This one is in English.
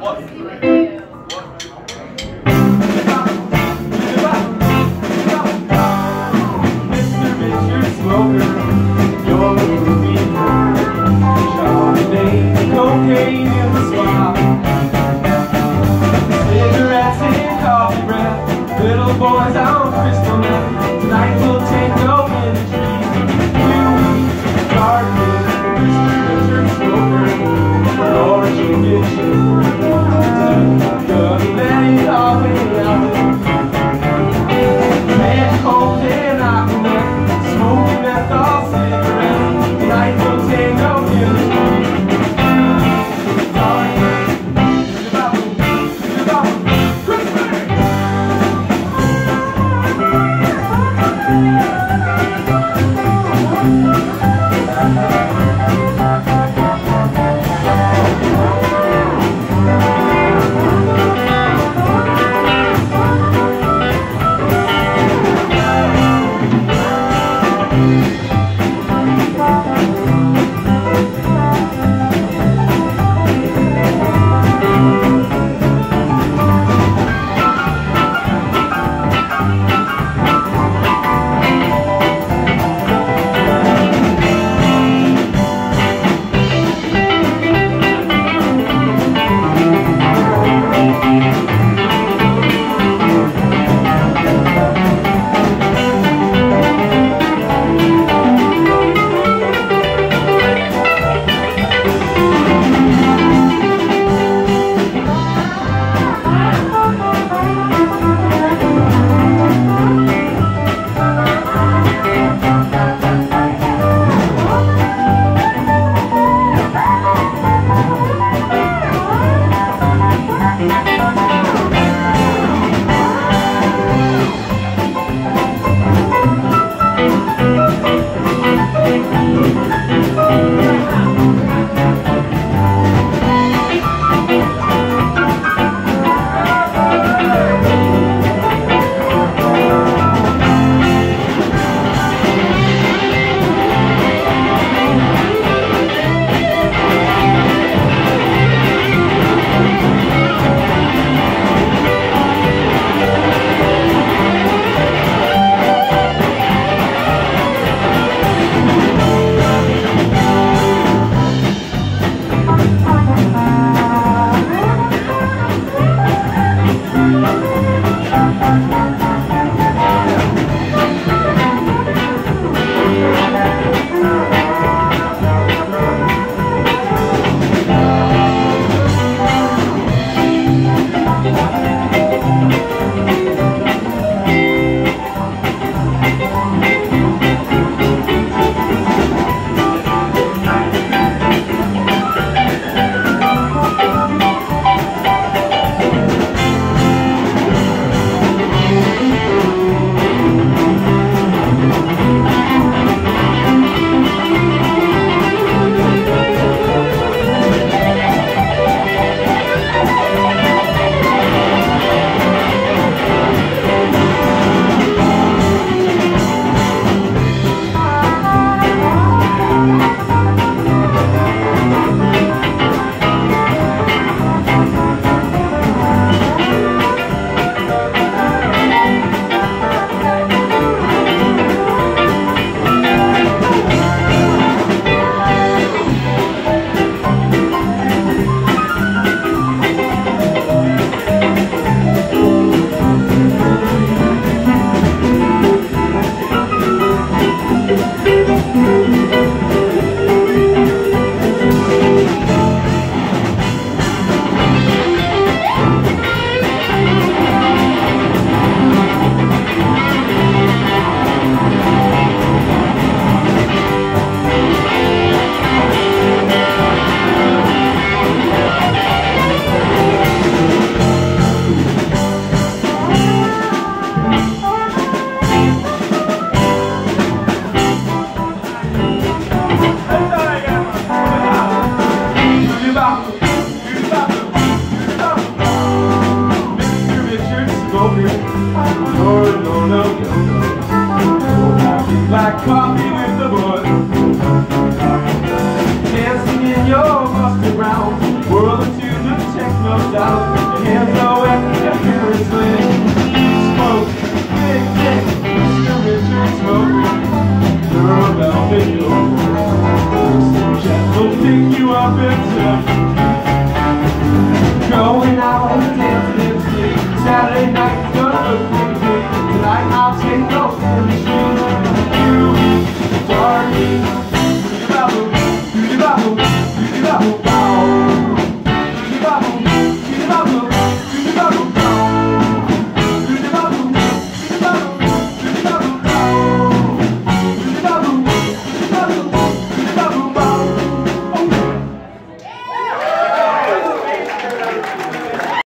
What? World coffee with the techno